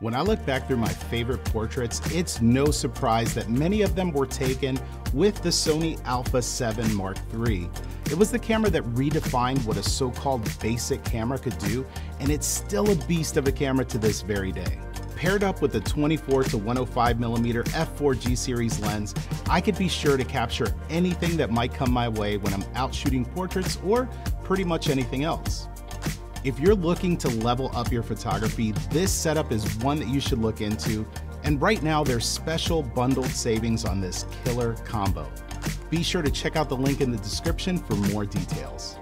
When I look back through my favorite portraits, it's no surprise that many of them were taken with the Sony Alpha 7 Mark III. It was the camera that redefined what a so-called basic camera could do, and it's still a beast of a camera to this very day. Paired up with the 24 to 105mm f4 G series lens, I could be sure to capture anything that might come my way when I'm out shooting portraits or pretty much anything else. If you're looking to level up your photography, this setup is one that you should look into. And right now, there's special bundled savings on this killer combo. Be sure to check out the link in the description for more details.